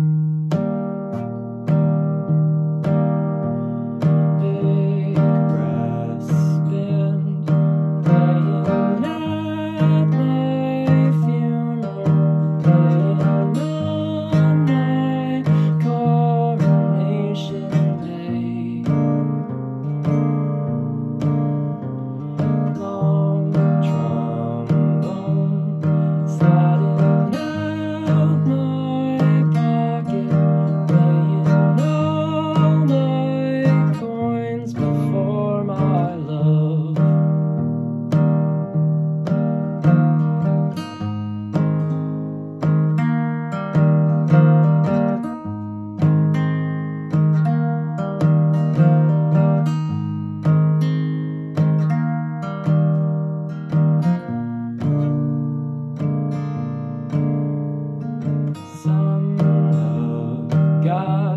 you Son of God.